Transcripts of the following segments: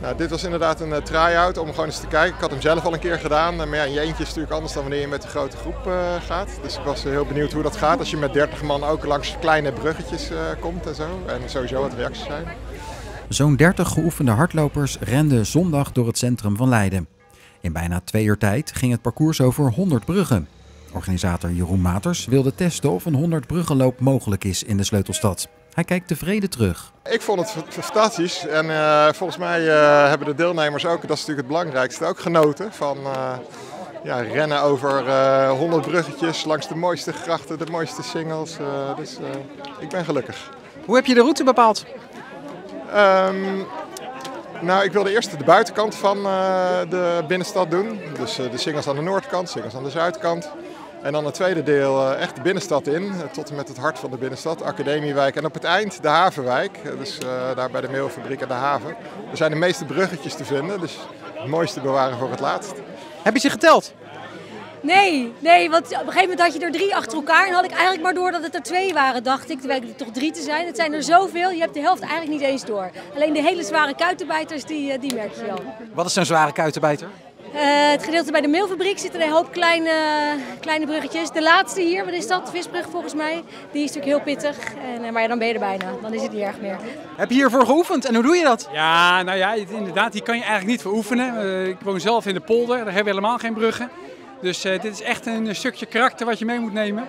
Nou, dit was inderdaad een uh, try-out om gewoon eens te kijken. Ik had hem zelf al een keer gedaan. Maar ja, je eentje is natuurlijk anders dan wanneer je met een grote groep uh, gaat. Dus ik was heel benieuwd hoe dat gaat als je met 30 man ook langs kleine bruggetjes komt en zo. En sowieso wat reacties zijn. Zo'n 30 geoefende hardlopers renden zondag door het centrum van Leiden. In bijna twee uur tijd ging het parcours over 100 bruggen. Organisator Jeroen Maters wilde testen of een 100 bruggenloop mogelijk is in de sleutelstad. Hij kijkt tevreden terug. Ik vond het fantastisch en uh, volgens mij uh, hebben de deelnemers ook, dat is natuurlijk het belangrijkste, ook genoten van uh, ja, rennen over 100 bruggetjes langs de mooiste grachten, de mooiste singles. dus ik ben gelukkig. Hoe heb je de route bepaald? Um, nou, ik wilde eerst de buitenkant van de binnenstad doen. Dus de singles aan de noordkant, singles aan de zuidkant. En dan het tweede deel echt de binnenstad in, tot en met het hart van de binnenstad, Academiewijk. En op het eind de Havenwijk, dus uh, daar bij de meelfabriek en de haven. Er zijn de meeste bruggetjes te vinden, dus het mooiste bewaren voor het laatst. Heb je ze geteld? Nee, nee, want op een gegeven moment had je er drie achter elkaar. En had ik eigenlijk maar door dat het er twee waren, dacht ik. Terwijl er toch drie te zijn. Het zijn er zoveel, je hebt de helft eigenlijk niet eens door. Alleen de hele zware kuitenbijters, die, die merk je al. Wat is zo'n zware kuitenbijter? Uh, het gedeelte bij de meelfabriek zitten een hoop kleine, kleine bruggetjes. De laatste hier, wat is dat? Visbrug volgens mij. Die is natuurlijk heel pittig. En, uh, maar ja, dan ben je er bijna. Dan is het niet erg meer. Heb je hiervoor geoefend en hoe doe je dat? Ja, nou ja, inderdaad. Die kan je eigenlijk niet voor oefenen. Uh, ik woon zelf in de polder. Daar hebben we helemaal geen bruggen. Dus dit is echt een stukje karakter wat je mee moet nemen.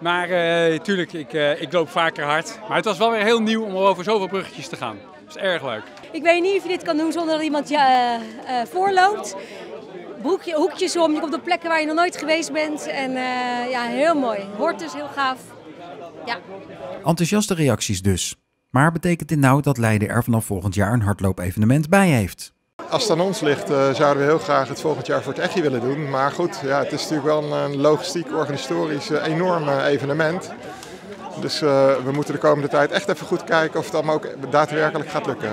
Maar natuurlijk, ik, ik loop vaker hard. Maar het was wel weer heel nieuw om over zoveel bruggetjes te gaan. Dat is erg leuk. Ik weet niet of je dit kan doen zonder dat iemand je voorloopt broekje, hoekjes om. Je komt op plekken waar je nog nooit geweest bent. En uh, ja, heel mooi. Hoort dus heel gaaf. Ja. Enthousiaste reacties dus. Maar betekent dit nou dat Leiden er vanaf volgend jaar een hardloop-evenement bij heeft? Als het aan ons ligt, uh, zouden we heel graag het volgend jaar voor het EGI willen doen. Maar goed, ja, het is natuurlijk wel een logistiek, organisatorisch uh, enorm evenement. Dus we moeten de komende tijd echt even goed kijken of het allemaal ook daadwerkelijk gaat lukken.